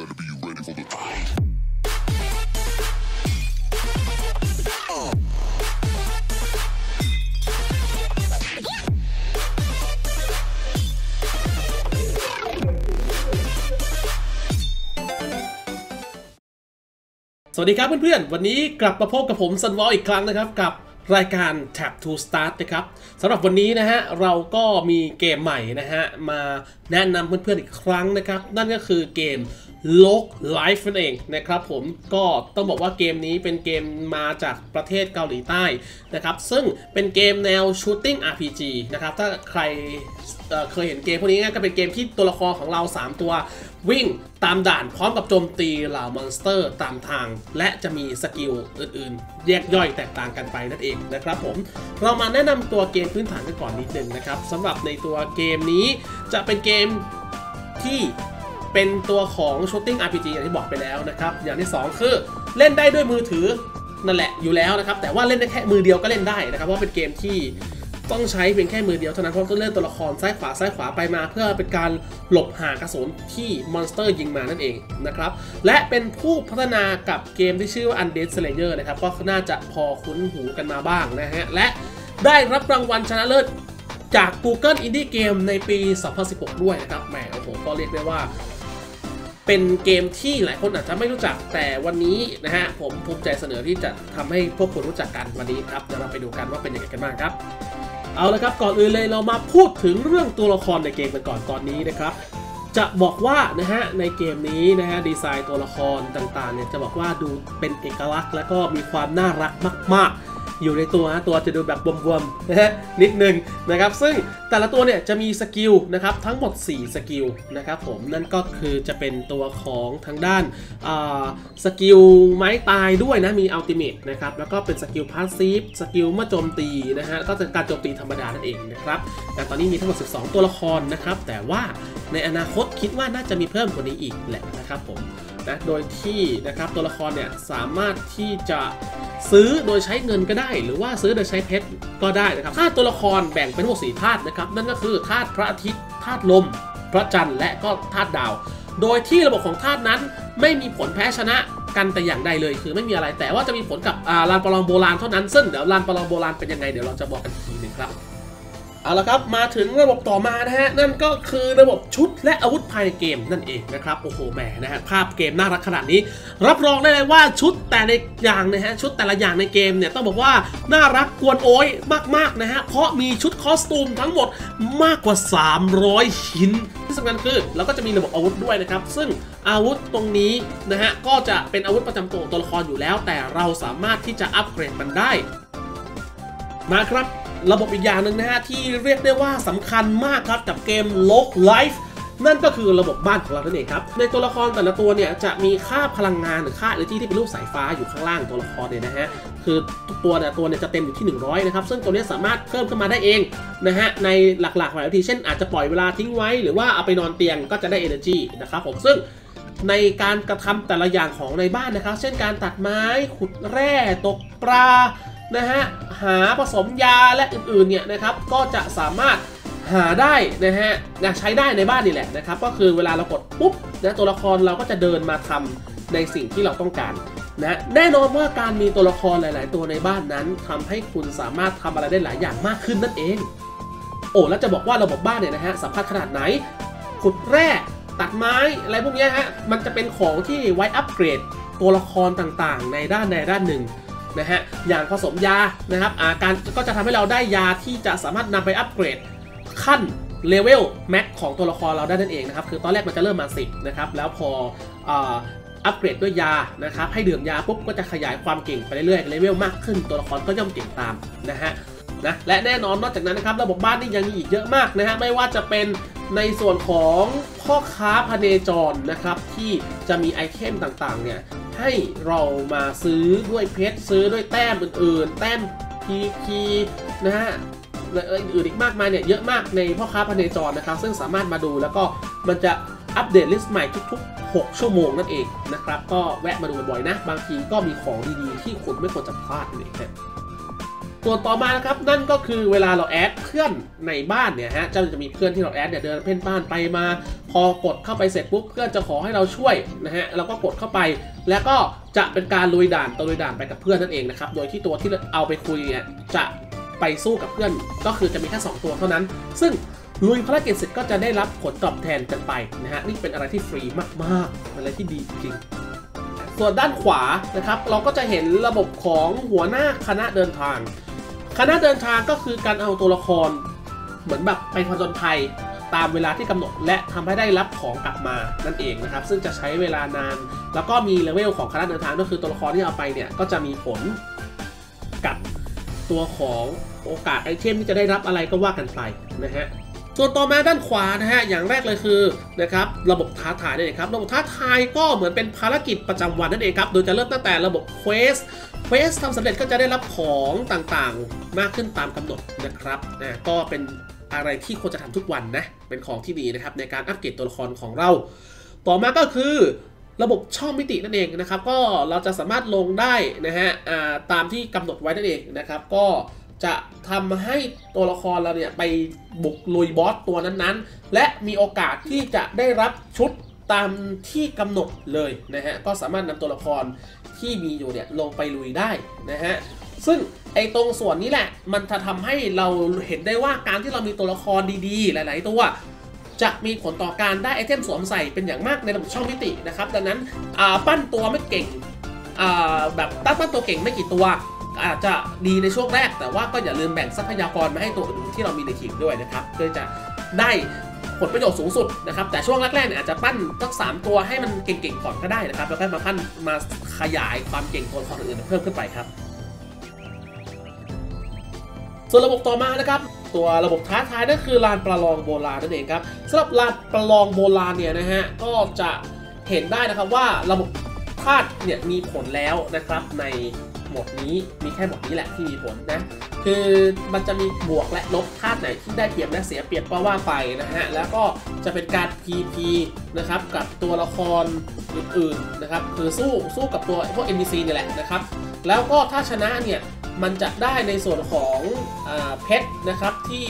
better be ready for the fight. สวัสดีครับเพื่อนๆ วันนี้กลับมาพบกับผมซันวอลอีกครั้งนะครับกับรายการ Tap to Start นะครับสำหรับวันนี้นะฮะเราก็มีเกมใหม่นะฮะมาแนะนำเพื่อนๆอีกครั้งนะครับ นั่นก็คือเกม Rogue Life นั่นเองนะครับผมก็ต้องบอกว่าเกมนี้เป็นเกมมาจากประเทศเกาหลีใต้นะครับซึ่งเป็นเกมแนว Shooting RPG นะครับถ้าใครเคยเห็นเกมพวกนี้ก็เป็นเกมที่ตัวละครของเรา 3 ตัววิ่งตามด่านพร้อมกับโจมตีเหล่ามอนสเตอร์ตามทาง และจะมีสกิลอื่นๆ แยกย่อยแตกต่างกันไปนั่นเองนะครับผมเรามาแนะนำตัวเกมพื้นฐานกันก่อนนิดนึงนะครับสำหรับในตัวเกมนี้จะเป็นเกมที่ เป็นตัวของ Shooting RPG อย่างที่บอกไปแล้วนะครับ อย่างที่ 2 คือเล่นได้ด้วยมือถือนั่นแหละอยู่แล้วนะครับ แต่ว่าเล่นได้แค่มือเดียวก็เล่นได้นะครับ เพราะเป็นเกมที่ต้องใช้เพียงแค่มือเดียวเท่านั้นเพราะต้องเล่นตัวละครซ้ายขวาซ้ายขวาไปมา เพื่อเป็นการหลบห่างกระสุนที่มอนสเตอร์ยิงมานั่นเองนะครับ และเป็นผู้พัฒนากับเกมที่ชื่อว่า Undead Slayer นะครับ ก็น่าจะพอคุ้นหูกันมาบ้างนะฮะ และได้รับรางวัลชนะเลิศจาก Google Indie Game ในปี 2016 ด้วยนะครับ แหมโอ้โหก็เรียกได้ว่า เป็นเกมที่หลายคนอาจจะไม่รู้จักแต่วันนี้นะฮะผมภูมิใจเสนอที่จะทำให้พวกคุณรู้จักกันวันนี้ครับเดี๋ยวเราไปดูกันว่าเป็นยังไงกันบ้างครับ เอาละครับก่อนอื่นเลยเรามาพูดถึงเรื่องตัวละครในเกมกันก่อนตอนนี้นะครับจะบอกว่านะฮะในเกมนี้นะฮะดีไซน์ตัวละครต่างๆเนี่ยจะบอกว่าดูเป็นเอกลักษณ์ และก็มีความน่ารักมาก ๆ อยู่ในตัวนะตัวจะดูแบบบวมๆนะฮะนิดนึงนะครับซึ่งแต่ละตัวเนี่ยจะมีสกิลนะครับทั้งหมด 4 สกิลนะครับผมนั่นก็คือจะเป็นตัวของทางด้านสกิลไม้ตายด้วยนะมี ultimate นะครับแล้วก็เป็นสกิล passive สกิลเมื่อโจมตีนะฮะก็จะการโจมตีธรรมดานั่นเองนะครับแต่ตอนนี้มีทั้งหมด 12 ตัวละครนะครับแต่ว่าในอนาคตคิดว่าน่าจะมีเพิ่มกว่านี้อีกแหละนะครับผม นะ โดยที่นะครับตัวละครเนี่ยสามารถที่จะซื้อโดยใช้เงินก็ได้ หรือว่าซื้อโดยใช้เพชรก็ได้นะครับธาตุตัวละครแบ่งเป็นทั้งหมดสี่ธาตุนะครับ นั่นก็คือธาตุพระอาทิตย์ธาตุลม พระจันทร์และก็ธาตุดาว โดยที่ระบบของธาตุนั้นไม่มีผลแพ้ชนะกันแต่อย่างใดเลยคือไม่มีอะไรแต่ว่าจะมีผลกับลานประลองโบราณเท่านั้นซึ่งเดี๋ยวลานประลองโบราณเป็นยังไงเดี๋ยวเราจะบอกกันอีกทีหนึงครับ เอาละครับมาถึงระบบต่อมานะฮะนั่นก็คือระบบชุดและอาวุธภายในเกมนั่นเองนะครับโอ้โหแหมนะฮะภาพเกมน่ารักขนาดนี้ รับรองได้เลยว่าชุดแต่ในอย่างนะฮะชุดแต่ละอย่างในเกมเนี่ยต้องบอกว่าน่ารักกวนโอยมากๆนะฮะเพราะมีชุดคอสตูมทั้งหมดมากกว่า 300 ชิ้นที่สำคัญคือเราก็จะมีระบบอาวุธด้วยนะครับซึ่งอาวุธตรงนี้นะฮะก็จะเป็นอาวุธประจำตัวตัวละครอยู่แล้ว แต่เราสามารถที่จะอัปเกรดมันได้มาครับ ระบบอีกอย่างหนึ่งนะฮะที่เรียกได้ว่าสำคัญมากครับกับเกม l o g Life นั่นก็คือระบบบ้านของเรานั่นเองครับ ในตัวละครแต่ละตัวเนี่ยจะมีค่าพลังงานหรือค่า energy ที่เป็นรูปสายฟ้าอยู่ข้างล่างตัวละครเนี่ยนะฮะ คือทุกตัวเนี่ตัวเนี่ยจะเต็มอยู่ที่ 100 นะครับ ซึ่งตัวนี้สามารถเพิ่มขึ้นมาได้เองนะฮะ ในหลักๆหลายวิธี เช่นอาจจะปล่อยเวลาทิ้งไว้ หรือว่าเอาไปนอนเตียงก็จะได้ energy นะครับผม ซึ่งในการกระทำแต่ละอย่างของในบ้านนะครับ เช่นการตัดไม้ ขุดแร่ ตกปลา นะฮะหาผสมยาและอื่นๆเนี่ยนะครับก็จะสามารถหาได้นะฮะใช้ได้ในบ้านนี่แหละนะครับก็คือเวลาเรากดปุ๊บนะตัวละครเราก็จะเดินมาทำในสิ่งที่เราต้องการนะแน่นอนว่าการมีตัวละครหลาย ๆ ตัวในบ้านนั้นทำให้คุณสามารถทำอะไรได้หลายอย่างมากขึ้นนั่นเอง โอ้แล้วจะบอกว่าระบบบ้านเนี่ยนะฮะสำคัญขนาดไหนขุดแร่ตัดไม้อะไรพวกนี้ฮะมันจะเป็นของที่ไว้อัปเกรดตัวละครต่างๆ ในด้านใดด้านหนึ่ง นะฮะอย่างผสมยานะครับอาการก็จะทำให้เราได้ยาที่จะสามารถนำไปอัปเกรดขั้นเลเวล max ของตัวละครเราได้นั่นเองนะครับคือตอนแรกมันจะเริ่มมา 10นะครับแล้วพออัปเกรดด้วยยานะครับให้ดื่มยาปุ๊บก็จะขยายความเก่งไปเรื่อยๆเลเวลมากขึ้นตัวละครก็ย่อมเก่งตามนะฮะนะและแน่นอนนอกจากนั้นนะครับระบบบ้านนี่ยังมีอีกเยอะมากนะฮะไม่ว่าจะเป็นในส่วนของพ่อค้าพเนจรนะครับที่จะมีไอเทมต่างๆเนี่ย ให้เรามาซื้อด้วยเพชรซื้อด้วยแต้มอื่นๆ แต้มพีคีนะฮะอื่นอีกมากมายเนี่ยเยอะมากในพ่อค้าพเนจรนะครับ ซึ่งสามารถมาดูแล้วก็มันจะอัปเดตลิสต์ใหม่ทุกๆ 6 ชั่วโมงนั่นเองนะครับ ก็แวะมาดูบ่อยๆนะ บางทีก็มีของดีๆ ที่คุณไม่ควรจะพลาดเลยนะ ส่วนต่อมานะครับนั่นก็คือเวลาเราแอดเพื่อนในบ้านเนี่ยฮะจะจะมีเพื่อนที่เราแอดเนี่ยเดินเพ่นบ้านไปมา พอกดเข้าไปเสร็จปุ๊บเพื่อนจะขอให้เราช่วยนะฮะเราก็กดเข้าไป แล้วก็จะเป็นการลุยด่านตะลุยด่านไปกับเพื่อนนั่นเองนะครับโดยที่ตัวที่เอาไปคุยเนี่ยจะไปสู้กับเพื่อน ก็คือจะมีแค่2ตัวเท่านั้น ซึ่งลุยภารกิจเสร็จก็จะได้รับผลตอบแทนกันไปนะฮะนี่เป็นอะไรที่ฟรีมากๆเป็นอะไรที่ดีจริงส่วนด้านขวานะครับ เราก็จะเห็นระบบของหัวหน้าคณะเดินทาง คณะเดินทางก็คือการเอาตัวละคร เหมือนแบบไปผจญภัยตามเวลาที่กำหนด และทำให้ได้รับของกลับมานั่นเองนะครับ ซึ่งจะใช้เวลานาน แล้วก็มีเลเวลของคณะเดินทางก็คือตัวละครที่เอาไปเนี่ยก็จะมีผลกับตัวของโอกาสไอเทมที่จะได้รับอะไรก็ว่ากันไปนะฮะ ส่วนต่อมาด้านขวานะฮะอย่างแรกเลยคือนะครับระบบท้าทายนั่นเองครับระบบท้าทายก็เหมือนเป็นภารกิจประจำวันนั่นเองครับโดยจะเริ่มตั้งแต่ระบบ quest quest ทำสำเร็จก็จะได้รับของต่างๆ มากขึ้นตามกำหนดนะครับนะก็เป็นอะไรที่ควรจะทำทุกวันนะเป็นของที่ดีนะครับในการอัปเกรดตัวละครของเรา ต่อมาก็คือระบบช่องมิตินั่นเองนะครับ ก็เราจะสามารถลงได้นะฮะอ่าตามที่กำหนดไว้นั่นเองนะครับ ก็ จะทำให้ตัวละครเราเนี่ยไปบุกลุยบอสตัวนั้นๆ และมีโอกาสที่จะได้รับชุดตามที่กำหนดเลยนะฮะ ก็สามารถนำตัวละครที่มีอยู่เนี่ยลงไปลุยได้นะฮะ ซึ่งไอ้ตรงส่วนนี้แหละ มันจะทำให้เราเห็นได้ว่าการที่เรามีตัวละครดีๆ หลาย ๆ ตัวจะมีผลต่อการได้ไอเทมสวมใส่เป็นอย่างมากในระบบช่องมิตินะครับ ดังนั้นอ่าปั้นตัวไม่เก่งอ่าแบบตั้งปั้นตัวเก่งไม่กี่ตัว อาจจะดีในช่วงแรก แต่ว่าก็อย่าลืมแบ่งทรัพยากรมาให้ตัวอื่นที่เรามีในทีมด้วยนะครับเพื่อจะได้ผลประโยชน์สูงสุดนะครับแต่ช่วงแรกๆเนี่ยอาจจะปั้นสักสามตัวให้มันเก่งๆก่อนก็ได้นะครับแล้วก็มาปั้นมาขยายความเก่งตัวละครอื่นๆเพิ่มขึ้นไปครับ ส่วนระบบต่อมานะครับตัวระบบท้าทายนั่นคือลานประลองโบราณนั่นเองครับสำหรับลานประลองโบราณเนี่ยนะฮะก็จะเห็นได้นะครับว่าระบบธาตุเนี่ยมีผลแล้วนะครับใน หมดนี้มีแค่หมดนี้แหละที่มีผลนะ คือมันจะมีบวกและลบธาตุไหนที่ได้เปรียบและเสียเปรียบก็ว่าไปนะฮะ แล้วก็จะเป็นการ PP นะครับกับตัวละครอื่นๆนะครับ คือสู้สู้กับตัวพวก NPC เนี่ยแหละนะครับ แล้วก็ถ้าชนะเนี่ยมันจะได้ในส่วนของอเพชรนะครับที่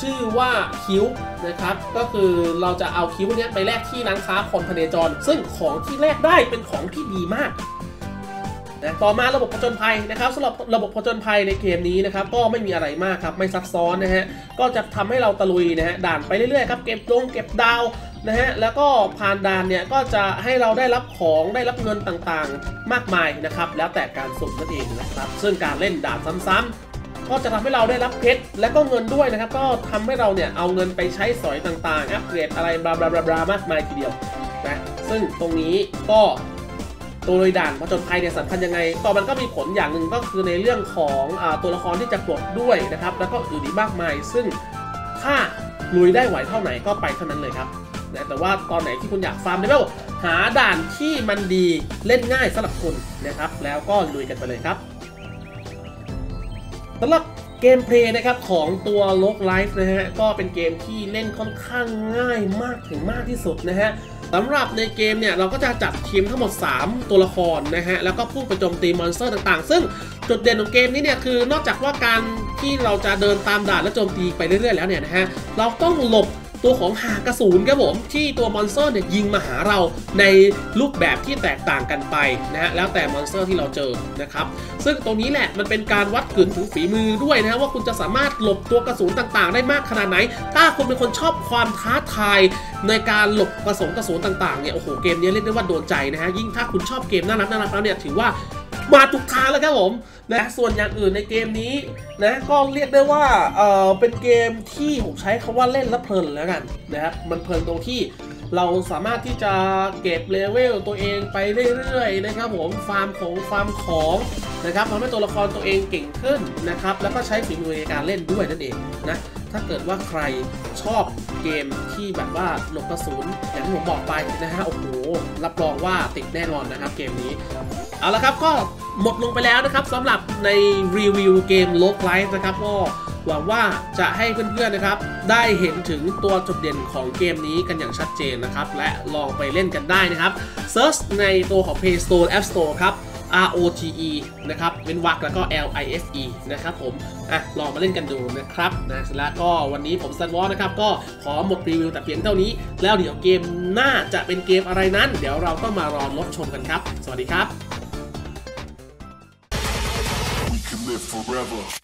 ชื่อว่าคิ้วนะครับ ก็คือเราจะเอาคิ้วเนี้ยไปแลกที่ร้านค้าคอมพเนจร ซึ่งของที่แลกได้เป็นของที่ดีมาก นะต่อมาระบบผจญภัยนะครับสำหรับระบบผจญภัยในเกมนี้นะครับก็ไม่มีอะไรมากครับไม่ซับซ้อนนะฮะก็จะทำให้เราตะลุยนะฮะด่านไปเรื่อยๆครับเก็บดงเก็บดาวนะฮะแล้วก็ผ่านด่านเนี่ยก็จะให้เราได้รับของได้รับเงินต่างๆ มากมายนะครับแล้วแต่การสุ่มนั่นเองนะครับซึ่งการเล่นด่านซ้ำๆก็จะทำให้เราได้รับเพชรและก็เงินด้วยนะครับ ก็ทำให้เราเนี่ยเอาเงินไปใช้สอยต่างๆ อัปเกรดอะไรบลาบลาบลาบลามากมายทีเดียวนะซึ่งตรงนี้ก็ ตัวโดยด่านผจญภัยเนี่ยสำคัญยังไงก็มันก็มีผลอย่างหนึ่งก็คือในเรื่องของอตัวละครที่จะปลดด้วยนะครับ แล้วก็อื่นอีกมากมาย ซึ่งถ้าลุยได้ไหวเท่าไหนก็ไปเท่านั้นเลยครับนะแต่ว่าตอนไหนที่คุณอยากฟาร์มเลเวลหาด่านที่มันดีเล่นง่ายสำหรับคุณนะครับ แล้วก็ลุยกันไปเลยครับสำหรับ gameplay นะครับของตัว Rogue Life นะฮะก็เป็นเกมที่เล่นค่อนข้างง่ายมากถึงมากที่สุดนะฮะ สำหรับในเกมเนี่ยเราก็จะจัดทีมทั้งหมด 3 ตัวละครนะฮะแล้วก็พุ่งไปโจมตีมอนสเตอร์ต่างๆ ซึ่งจุดเด่นของเกมนี้เนี่ยคือนอกจากว่าการที่เราจะเดินตามด่านและโจมตีไปเรื่อยๆแล้วเนี่ยนะฮะเราต้องหลบ ตัวของหากระสุนครับผมที่ตัวมอนสเตอร์เนี่ยยิงมาหาเราในรูปแบบที่แตกต่างกันไปนะฮะแล้วแต่มอนสเตอร์ที่เราเจอนะครับซึ่งตรงนี้แหละมันเป็นการวัดกึ๋นถึงฝีมือด้วยนะฮะว่าคุณจะสามารถหลบตัวกระสุนต่างๆ ได้มากขนาดไหน ถ้าคุณเป็นคนชอบความท้าทายในการหลบกระสุนกระสุนต่างๆเนี่ยโอ้โหเกมนี้เรียกได้ว่าโดนใจนะฮะยิ่งถ้าคุณชอบเกมน่ารักน่ารักแล้วเนี่ยถือว่า มาถูกทางแล้วครับผมนะส่วนอย่างอื่นในเกมนี้นะก็เรียกได้ว่าเออเป็นเกมที่ผมใช้คำว่าเล่นแล้วเพลินแล้วกันนะครับมันเพลินตรงที่เราสามารถที่จะเก็บเลเวลตัวเองไปเรื่อยๆนะครับผมฟาร์มของฟาร์มของนะครับทำให้ตัวละครตัวเองเก่งขึ้นนะครับแล้วก็ใช้ฝีมือในการเล่นด้วยนั่นเองนะ ถ้าเกิดว่าใครชอบเกมที่แบบว่าหลบกระสุนอย่างที่ผมบอกไปนะฮะโอ้โหรับรองว่าติดแน่นอนนะครับเกมนี้ เอาละครับก็หมดลงไปแล้วนะครับสำหรับในรีวิวเกม l o กไลฟ์นะครับก็หวังว่าจะให้เพื่อนๆนะครับ ได้เห็นถึงตัวจุดเด่นของเกมนี้กันอย่างชัดเจนนะครับ และลองไปเล่นกันได้นะครับ search ในตัวของ Play Store App Store ครับ R O G U E นะครับเว้นวรรคแล้วก็ L I F E นะครับผมอะลองมาเล่นกันดูนะครับนะแล้วก็วันนี้ผมซันวอนะครับก็ขอหมดรีวิวแต่เพียงเท่านี้ แล้วเดี๋ยวเกมหน้าจะเป็นเกมอะไรนั้น เดี๋ยวเราต้องมารอรับชมกันครับ สวัสดีครับ We can live forever.